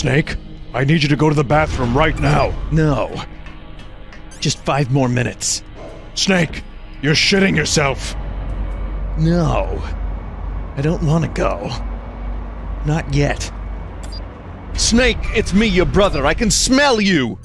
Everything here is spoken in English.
Snake, I need you to go to the bathroom right now. No. Just five more minutes. Snake, you're shitting yourself. No. I don't want to go. Not yet. Snake, it's me, your brother. I can smell you.